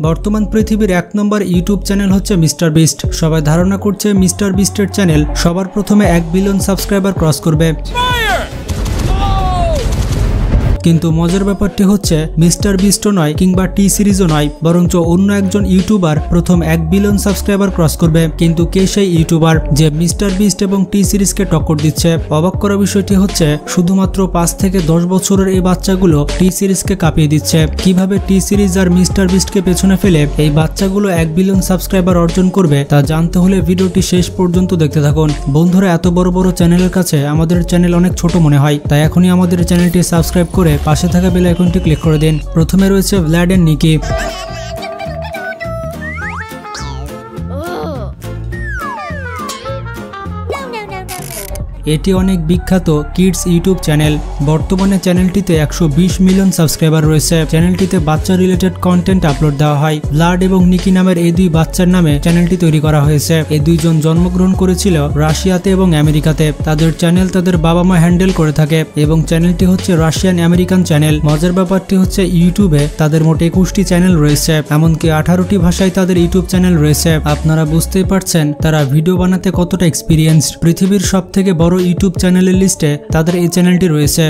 বর্তমান পৃথিবীর এক নম্বর ইউটিউব চ্যানেল হচ্ছে মিস্টার বিস্ট। সবাই ধারণা করছে মিস্টার বিস্টের চ্যানেল সবার প্রথমে এক বিলিয়ন সাবস্ক্রাইবার ক্রস করবে। কিন্তু মজার ব্যাপারটি হচ্ছে, মিস্টার বিস্টও নয় কিংবা টি সিরিজও নয়, বরঞ্চ অন্য একজন ইউটিউবার প্রথম এক বিলিয়ন সাবস্ক্রাইবার ক্রস করবে। কিন্তু কে সেই ইউটিউবার যে মিস্টার বিস্ট এবং টি সিরিজকে টক্কর দিচ্ছে? অবাক করা বিষয়টি হচ্ছে, শুধুমাত্র পাঁচ থেকে দশ বছরের এই বাচ্চাগুলো টি সিরিজকে কাঁপিয়ে দিচ্ছে। কীভাবে টি সিরিজ আর মিস্টার বিস্টকে পেছনে ফেলে এই বাচ্চাগুলো এক বিলিয়ন সাবস্ক্রাইবার অর্জন করবে, তা জানতে হলে ভিডিওটি শেষ পর্যন্ত দেখতে থাকুন। বন্ধুরা, এত বড় বড় চ্যানেলের কাছে আমাদের চ্যানেল অনেক ছোট মনে হয়, তাই এখনই আমাদের চ্যানেলটি সাবস্ক্রাইব করে পাশে থাকা বেল আইকনটি ক্লিক করে দিন। প্রথমে রয়েছে ভ্ল্যাড এন্ড নিকি এটি অনেক বিখ্যাত কিডস ইউটিউব চ্যানেল। বর্তমানে চ্যানেলটিতে একশো বিশ মিলিয়ন সাবস্ক্রাইবার রয়েছে। চ্যানেলটিতে বাচ্চা রিলেটেড কন্টেন্ট আপলোড দেওয়া হয়। ব্লাড এবং নিকি নামের এই দুই বাচ্চার নামে চ্যানেলটি তৈরি করা হয়েছে। এই দুইজন জন্মগ্রহণ করেছিল রাশিয়াতে এবং আমেরিকাতে। তাদের চ্যানেল তাদের বাবা মা হ্যান্ডেল করে থাকে এবং চ্যানেলটি হচ্ছে রাশিয়ান আমেরিকান চ্যানেল। মজার ব্যাপারটি হচ্ছে ইউটিউবে তাদের মোট একুশটি চ্যানেল রয়েছে, এমনকি আঠারোটি ভাষায় তাদের ইউটিউব চ্যানেল রয়েছে। আপনারা বুঝতেই পারছেন তারা ভিডিও বানাতে কতটা এক্সপিরিয়েন্সড পৃথিবীর সব থেকে বড় ইউটিউব চ্যানেলের লিস্টে তাদের এই চ্যানেলটি রয়েছে।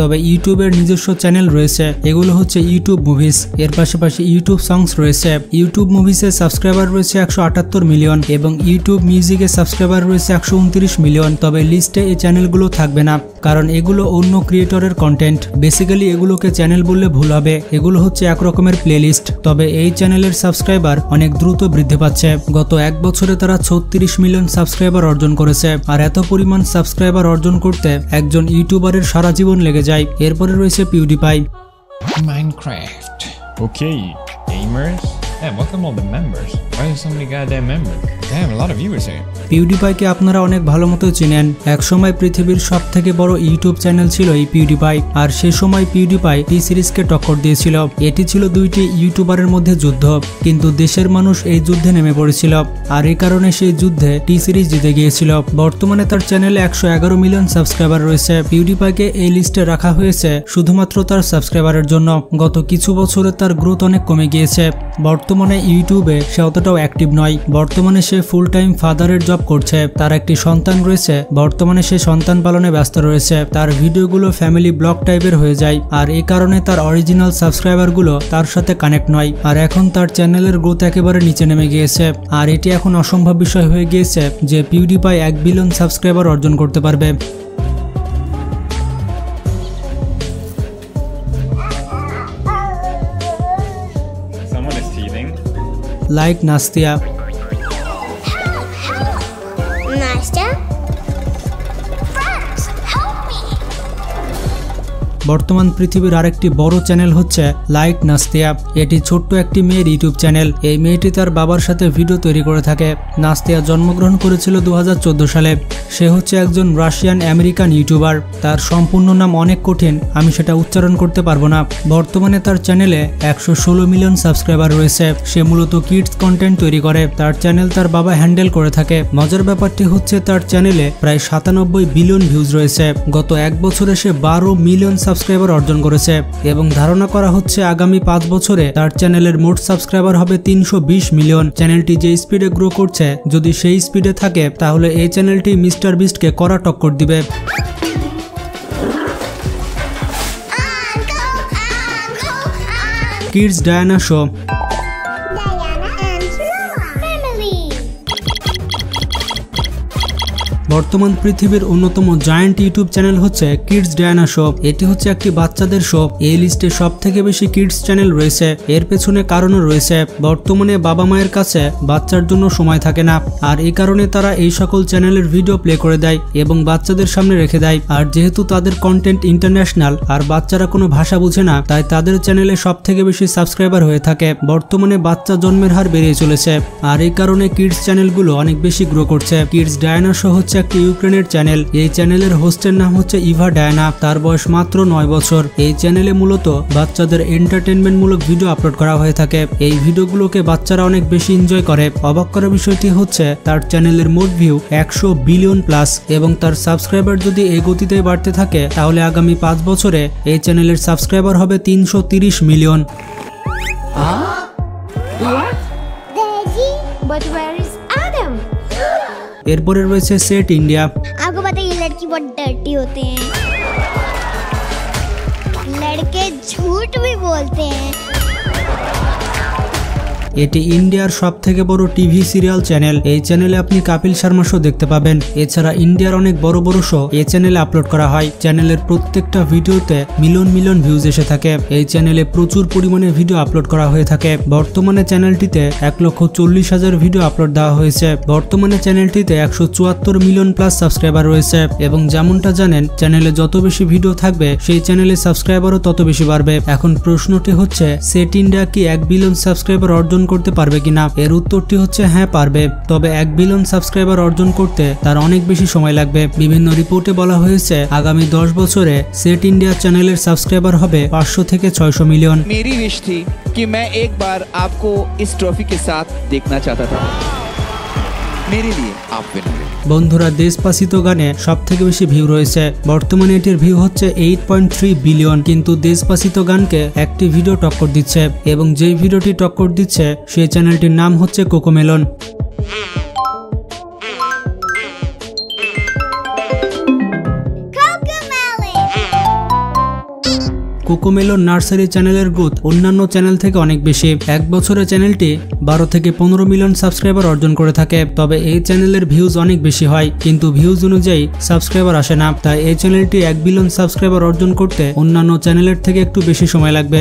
তবে ইউটিউবের নিজস্ব চ্যানেল রয়েছে। এগুলো হচ্ছে ইউটিউব মুভিজ এর পাশাপাশি ইউটিউব সংস রয়েছে। ইউটিউব মুভিজের সাবস্ক্রাইবার রয়েছে একশো আটাত্তর মিলিয়ন এবং ইউটিউব মিউজিকের সাবস্ক্রাইবার রয়েছে একশো উনত্রিশ মিলিয়ন। তবে লিস্টে এই চ্যানেলগুলো থাকবে না, কারণ এগুলো অন্য ক্রিয়েটরের কন্টেন্ট বেসিক্যালি এগুলোকে চ্যানেল বললে ভুল হবে। এগুলো হচ্ছে এক রকমের প্লেলিস্ট। তবে এই চ্যানেলের সাবস্ক্রাইবার অনেক দ্রুত বৃদ্ধি পাচ্ছে। গত এক বছরে তারা ছত্রিশ মিলিয়ন সাবস্ক্রাইবার অর্জন করেছে। আর এত পরিমাণ সাবস্ক্রাইবার অর্জন করতে একজন ইউটিউবারের সারা জীবন লেগে যায়। এরপরে রয়েছে PewDiePie Minecraft. Okay, gamers. Damn, welcome all the members. Why are so many goddamn members? Here. পিউডিপাইকে আপনারা অনেক ভালো মতো চিনেন। একসময় পৃথিবীর সব থেকে বড় ইউটিউব চ্যানেল ছিল এই পিউডিপাই, আর সে সময় পিউডিপাই টি সিরিজকে টক্কর দিয়েছিল। এটি ছিল দুইটি ইউটিউবারের মধ্যে যুদ্ধ, কিন্তু দেশের মানুষ এই যুদ্ধে নেমে পড়েছিল, আর এই কারণে সেই যুদ্ধে টি সিরিজ জিতে গিয়েছিল। বর্তমানে তার চ্যানেলে একশো এগারো মিলিয়ন সাবস্ক্রাইবার রয়েছে। পিউডিপাইকে এই লিস্টে রাখা হয়েছে শুধুমাত্র তার সাবস্ক্রাইবারের জন্য। গত কিছু বছরে তার গ্রোথ অনেক কমে গিয়েছে। বর্তমানে ইউটিউবে সে অতটাও অ্যাক্টিভ নয়। বর্তমানে সে ফুল টাইম ফাদারের জব করছে তার একটি সন্তান রয়েছে বর্তমানে সে সন্তান পালনে ব্যস্ত রয়েছে তার ভিডিওগুলো ফ্যামিলি ব্লগ টাইপের হয়ে যায় আর এই কারণে তার অরিজিনাল সাবস্ক্রাইবারগুলো তার সাথে কানেক্ট নয় আর এখন তার চ্যানেলের গ্রোথ একেবারে নিচে নেমে গিয়েছে আর এটি এখন অসম্ভব বিষয় হয়ে গিয়েছে যে পিউডিপাই এক বিলিয়ন সাবস্ক্রাইবার অর্জন করতে পারবে Someone is teething. Like Nastya বর্তমান পৃথিবীর আরেকটি বড় চ্যানেল হচ্ছে লাইট নাস্তিয়া। এটি ছোট্ট একটি মেয়ের ইউটিউব চ্যানেল। এই মেয়েটি তার বাবার সাথে ভিডিও তৈরি করে থাকে। নাস্তিয়া জন্মগ্রহণ করেছিল দুহাজার চোদ্দ সালে। সে হচ্ছে একজন রাশিয়ান আমেরিকান ইউটিউবার। তার সম্পূর্ণ নাম অনেক কঠিন। আমি সেটা উচ্চারণ করতে পারব না। বর্তমানে তার চ্যানেলে একশো ষোলো মিলিয়ন সাবস্ক্রাইবার রয়েছে। সে মূলত কিডস কন্টেন্ট তৈরি করে। তার চ্যানেল তার বাবা হ্যান্ডেল করে থাকে। মজার ব্যাপারটি হচ্ছে তার চ্যানেলে প্রায় সাতানব্বই বিলিয়ন ভিউজ রয়েছে। গত এক বছরে সে বারো মিলিয়ন সাবস্ক্রাইবার অর্জন করেছে এবং ধারণা করা হচ্ছে আগামী পাঁচ বছরে তার চ্যানেলের মোট সাবস্ক্রাইবার হবে তিনশো বিশ মিলিয়ন। চ্যানেলটি যে স্পিডে গ্রো করছে যদি সেই স্পিডে থাকে তাহলে এই চ্যানেলটি মিস্টার বিস্টকে করা টক্কর দিবে। কিডস ডায়ানা শো বর্তমান পৃথিবীর অন্যতম জায়ান্ট ইউটিউব চ্যানেল হচ্ছে কিডস ডায়ানা শো এটি হচ্ছে একটি বাচ্চাদের শো এই লিস্টে সব থেকে বেশি কিডস চ্যানেল রয়েছে। এর পেছনে কারণও রয়েছে। বর্তমানে বাবা মায়ের কাছে বাচ্চার জন্য সময় থাকে না। আর এই কারণে তারা এই সকল চ্যানেলের ভিডিও প্লে করে দেয় এবং বাচ্চাদের সামনে রেখে দেয়। আর যেহেতু তাদের কন্টেন্ট ইন্টারন্যাশনাল আর বাচ্চারা কোনো ভাষা বুঝে না, তাই তাদের চ্যানেলে সব থেকে বেশি সাবস্ক্রাইবার হয়ে থাকে। বর্তমানে বাচ্চা জন্মের হার বেড়ে চলেছে। আর এই কারণে কিডস চ্যানেলগুলো অনেক বেশি গ্রো করছে। কিডস ডায়ানা শো হচ্ছে একটি ইউক্রেনের চ্যানেল। এই চ্যানেলের হোস্টের নাম হচ্ছে ইভা ডায়না। তার বয়স মাত্র নয় বছর। এই চ্যানেলে মূলত বাচ্চাদের এন্টারটেনমেন্টমূলক ভিডিও আপলোড করা হয়ে থাকে। এই ভিডিওগুলোকে বাচ্চারা অনেক বেশি এনজয় করে। অবাক করার বিষয়টি হচ্ছে তার চ্যানেলের মোট ভিউ একশো বিলিয়ন প্লাস এবং তার সাবস্ক্রাইবার যদি এই গতিতে বাড়তে থাকে তাহলে আগামী পাঁচ বছরে এই চ্যানেলের সাবস্ক্রাইবার হবে তিনশো মিলিয়ন। Daddy, but where? এরপরে রয়েছে সেট ইন্ডিয়া आपको पता है ये लड़की बहुत डर्टी होते हैं लड़के झूठ भी बोलते हैं এটি ইন্ডিয়ার সব থেকে বড় টিভি সিরিয়াল চ্যানেল। এই চ্যানেলে আপনি কাপিল শর্মা শো দেখতে পাবেন। এছাড়া ইন্ডিয়ার অনেক বড় বড় শো এই চ্যানেলে আপলোড করা হয়। চ্যানেলের প্রত্যেকটা ভিডিওতে মিলন মিলন ভিউজ এসে থাকে। এই চ্যানেলে প্রচুর পরিমাণে ভিডিও আপলোড করা হয়ে থাকে। বর্তমানে চ্যানেলটিতে এক লক্ষ চল্লিশ হাজার ভিডিও আপলোড দেওয়া হয়েছে। বর্তমানে চ্যানেলটিতে একশো চুয়াত্তর মিলিয়ন প্লাস সাবস্ক্রাইবার রয়েছে এবং যেমনটা জানেন, চ্যানেলে যত বেশি ভিডিও থাকবে, সেই চ্যানেলে সাবস্ক্রাইবারও তত বেশি বাড়বে। এখন প্রশ্নটি হচ্ছে, সেট ইন্ডিয়া কি এক বিলিয়ন সাবস্ক্রাইবার অর্জন করতে পারবে কিনা এর উত্তরটি হচ্ছে হ্যাঁ পারবে তবে এক বিলিয়ন সাবস্ক্রাইবার অর্জন করতে তার অনেক বেশি সময় লাগবে বিভিন্ন রিপোর্টে বলা হয়েছে আগামী দশ বছরে সেট ইন্ডিয়া চ্যানেলের সাবস্ক্রাইবার হবে পাঁচশো থেকে ছয়শো মিলিয়ন मेरी विश थी कि मैं एक बार आपको इस ट्रॉफी के साथ देखना चाहता था মেরে বন্ধুরা দেশপাসিত গানে সব থেকে বেশি ভিউ রয়েছে। বর্তমানে এটির ভিউ হচ্ছে এইট পয়েন্ট থ্রি বিলিয়ন কিন্তু দেশপাসিত গানকে একটি ভিডিও টক্কর দিচ্ছে। এবং যেই ভিডিওটি টক্কর দিচ্ছে, সেই চ্যানেলটির নাম হচ্ছে কোকোমেলন কোকোমেলন নার্সারি চ্যানেলের গ্রোথ অন্যান্য চ্যানেল থেকে অনেক বেশি। এক বছরে চ্যানেলটি বারো থেকে পনেরো মিলিয়ন সাবস্ক্রাইবার অর্জন করে থাকে, তবে এই চ্যানেলের ভিউজ অনেক বেশি হয়, কিন্তু ভিউজ অনুযায়ী সাবস্ক্রাইবার আসে না। তাই এই চ্যানেলটি এক বিলিয়ন সাবস্ক্রাইবার অর্জন করতে অন্যান্য চ্যানেলের থেকে একটু বেশি সময় লাগবে।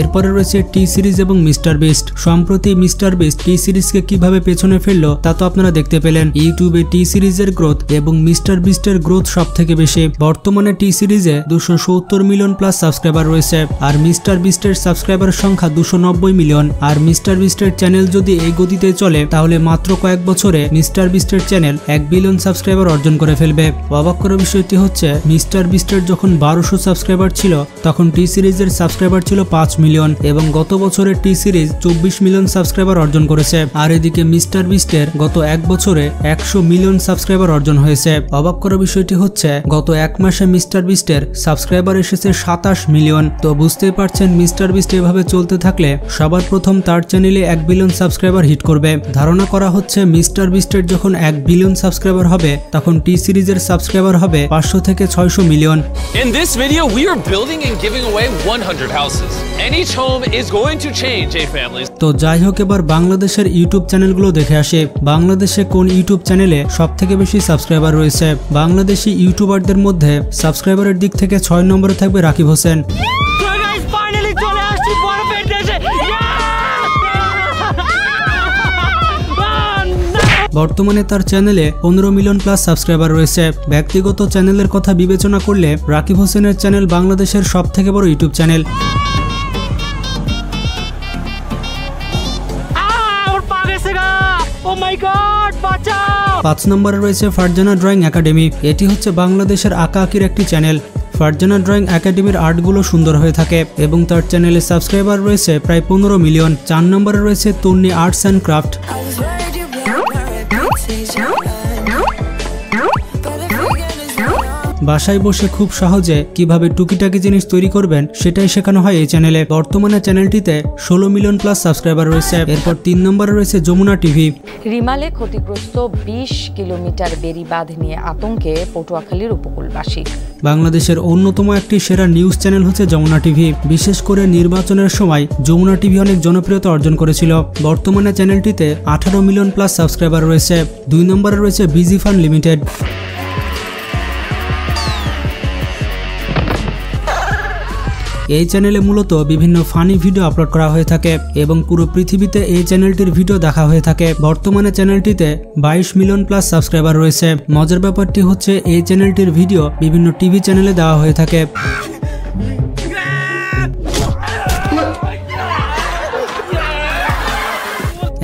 এরপরে রয়েছে টি সিরিজ এবং মিস্টার বেস্ট। সম্প্রতি মিস্টার বেস্ট টি সিরিজকে কীভাবে পেছনে ফেলল, তা তো আপনারা দেখতে পেলেন। ইউটিউবে টি সিরিজের গ্রোথ এবং মিস্টার বিস্টের গ্রোথ সব থেকে বেশি। বর্তমানে টি সিরিজে দুশো মিলিয়ন প্লাস সাবস্ক্রাইবার রয়েছে। আর মিস্টার বিস্টের সাবস্ক্রাইবার সংখ্যা দুশো মিলিয়ন। আর মিস্টার বিস্টের চ্যানেল যদি এই গতিতে চলে, তাহলে মাত্র কয়েক বছরে মিস্টার বিস্টের চ্যানেল এক বিলিয়ন সাবস্ক্রাইবার অর্জন করে ফেলবে। অবাক করার বিষয়টি হচ্ছে, মিস্টার বিস্টের যখন বারোশো সাবস্ক্রাইবার ছিল, তখন টি সিরিজের সাবস্ক্রাইবার ছিল পাঁচ মিলিয়ন এবং গত বছরের টি সিরিজ চব্বিশ মিলিয়ন সাবস্ক্রাইবার অর্জন করেছে। আর এদিকে মিস্টার বিস্টের গত এক বছরে একশো মিলিয়ন সাবস্ক্রাইবার অর্জন হয়েছে। অবাক করা বিষয়টি হচ্ছে গত এক মাসে মিস্টার বিস্টের সাবস্ক্রাইবার এসেছে সাতাশ মিলিয়ন। তো বুঝতেই পারছেন মিস্টার বিস্ট এভাবে চলতে থাকলে সবার প্রথম তার চ্যানেলে এক বিলিয়ন সাবস্ক্রাইবার হিট করবে। ধারণা করা হচ্ছে মিস্টার বিস্টের যখন এক বিলিয়ন সাবস্ক্রাইবার হবে তখন টি সিরিজের সাবস্ক্রাইবার হবে পাঁচশো থেকে ছয়শো million. In this video, we are building and giving away 100 houses. And each home is going to change, A families. তো যাই হোক এবার বাংলাদেশের ইউটিউব চ্যানেলগুলো দেখে আসে। বাংলাদেশে কোন ইউটিউব চ্যানেলে সব থেকে বেশি সাবস্ক্রাইবার রয়েছে? বাংলাদেশি ইউটিউবারদের মধ্যে সাবস্ক্রাইবারের দিক থেকে ছয় নম্বরে থাকবে রাকিব হোসেন। বর্তমানে তার চ্যানেলে পনেরো মিলিয়ন প্লাস সাবস্ক্রাইবার রয়েছে। ব্যক্তিগত চ্যানেলের কথা বিবেচনা করলে রাকিব হোসেনের চ্যানেল বাংলাদেশের সব থেকে বড় ইউটিউব চ্যানেল। পাঁচ নম্বরে রয়েছে ফারজানা ড্রয়িং একাডেমি। এটি হচ্ছে বাংলাদেশের আঁকা আঁকির একটি চ্যানেল। ফারজানা ড্রয়িং একাডেমির আর্টগুলো সুন্দর হয়ে থাকে এবং তার চ্যানেলে সাবস্ক্রাইবার রয়েছে প্রায় পনেরো মিলিয়ন। চার নম্বরে রয়েছে তন্নি আর্টস অ্যান্ড ক্রাফট। বাসায় বসে খুব সহজে কীভাবে টুকিটাকি জিনিস তৈরি করবেন সেটাই শেখানো হয় এই চ্যানেলে। বর্তমানে চ্যানেলটিতে ষোলো মিলিয়ন প্লাস সাবস্ক্রাইবার রয়েছে। এরপর তিন নম্বরে রয়েছে যমুনা টিভি। রিমালে ক্ষতিগ্রস্ত বিশ কিলোমিটার বেরি বাঁধ নিয়ে আতঙ্কে পটুয়াখালীর উপকূলবাসী। বাংলাদেশের অন্যতম একটি সেরা নিউজ চ্যানেল হচ্ছে যমুনা টিভি। বিশেষ করে নির্বাচনের সময় যমুনা টিভি অনেক জনপ্রিয়তা অর্জন করেছিল। বর্তমানে চ্যানেলটিতে আঠারো মিলিয়ন প্লাস সাবস্ক্রাইবার রয়েছে। দুই নম্বরে রয়েছে বিজি ফান লিমিটেড। এই চ্যানেলে মূলত বিভিন্ন ফানি ভিডিও আপলোড করা হয়ে থাকে এবং পুরো পৃথিবীতে এই চ্যানেলটির ভিডিও দেখা হয়ে থাকে। বর্তমানে চ্যানেলটিতে বাইশ মিলিয়ন প্লাস সাবস্ক্রাইবার রয়েছে। মজার ব্যাপারটি হচ্ছে, এই চ্যানেলটির ভিডিও বিভিন্ন টিভি চ্যানেলে দেওয়া হয়ে থাকে।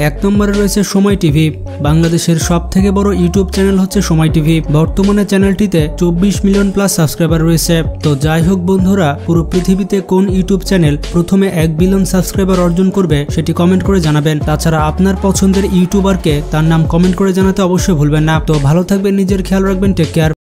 এক নম্বরে রয়েছে সময় টিভি। বাংলাদেশের সব থেকে বড় ইউটিউব চ্যানেল হচ্ছে সময় টিভি। বর্তমানে চ্যানেলটিতে চব্বিশ মিলিয়ন প্লাস সাবস্ক্রাইবার রয়েছে। তো যাই হোক বন্ধুরা, পুরো পৃথিবীতে কোন ইউটিউব চ্যানেল প্রথমে এক বিলিয়ন সাবস্ক্রাইবার অর্জন করবে সেটি কমেন্ট করে জানাবেন। তাছাড়া আপনার পছন্দের ইউটিউবারকে তার নাম কমেন্ট করে জানাতে অবশ্যই ভুলবেন না। তো ভালো থাকবেন, নিজের খেয়াল রাখবেন টেক কেয়ার